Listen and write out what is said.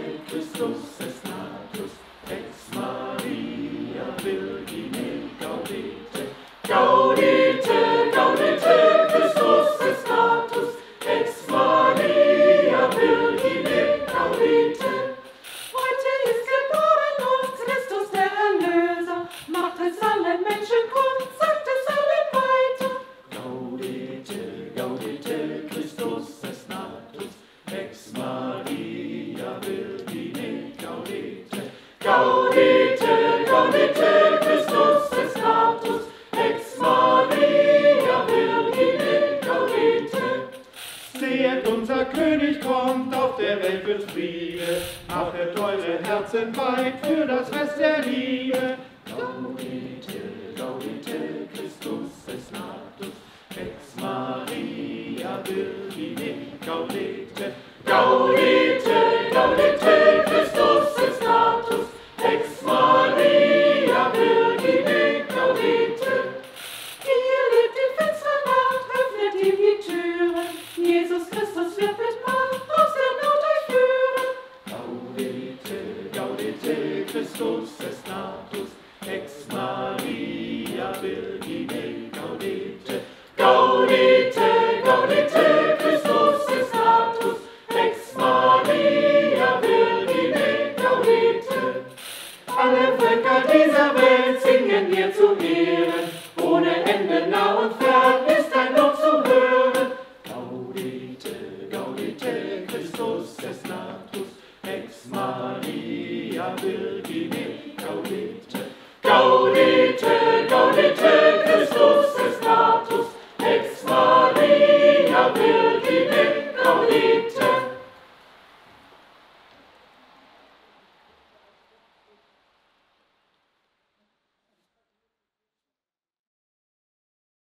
Christus est natus, ex Maria Virgine gaudete. Gaudete, gaudete, Christus est natus, ex Maria Virgine gaudete. Heute ist geboren uns Christus der Erlöser, macht es allen Menschen kund, gaudete. Gaudete, Christus est natus, ex Maria Virgine gaudete. Seht, unser König kommt, auf der Welt wird Friede. Machet eure Herzen weit für das Fest der Liebe. Gaudete, gaudete, Christus est natus, ex Maria Virgine. Gaudete, Christus est natus, ex Maria Virgine gaudete. Gaudete, gaudete, Christus est natus, ex Maria Virgine gaudete. Alle Völker dieser Welt singen dir Gaudite, gaudite, Christus est natus, ex Maria Virgine, gaudite.